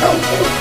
Oh,